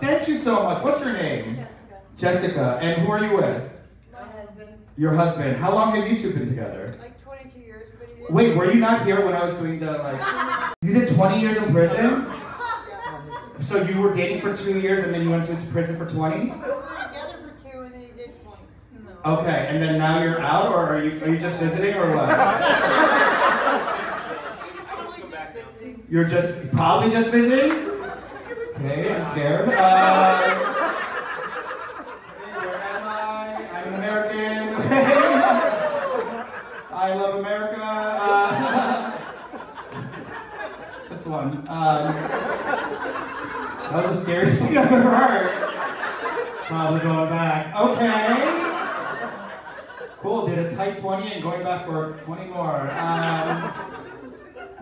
Thank you so much. What's your name? Jessica, Jessica. And who are you with? my husband, Your husband. How long have you two been together? like 22 years, but. Wait, were you not here when I was doing the like? You did 20 years in prison. So you were dating for two years and then you went to prison for 20? We were together for two, and then he did 20. Okay, and then now you're out, or are you are you just visiting, or what? He's probably just visiting. You're just probably just visiting. Okay, I'm scared. Uh, where am I? I'm an American. I love America. Uh, this one. Um, that was the scariest thing I've ever heard. Probably going back. Okay. Cool. Did a tight 20 and going back for 20 more. Um,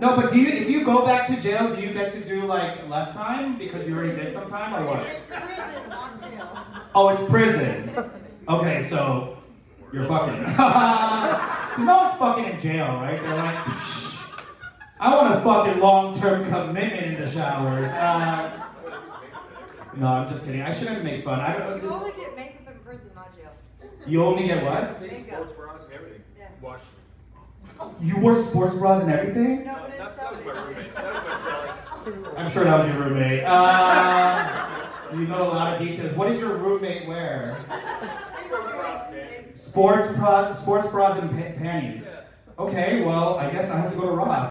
no, but do you if you go back to jail, do you get to do like less time because you already did some time or what? It's prison, not jail. Oh, it's prison. Okay, so you're fucking. Because no one's fucking in jail, right? They're like, Psh, I want a fucking long-term commitment in the showers. Uh, no, I'm just kidding. I shouldn't make fun. I You don't. You only get makeup in prison, not jail. You only get what? Makeup. Sports bras and everything. Yeah. Watch. You wore sports bras and everything? No, but it's That, that was my roommate. That was my cellie. I'm sure that was your roommate. Uh, you know a lot of details. What did your roommate wear? Sports bras, man. Sports bra, sports bras and pa- panties. Okay, well, I guess I have to go to Ross.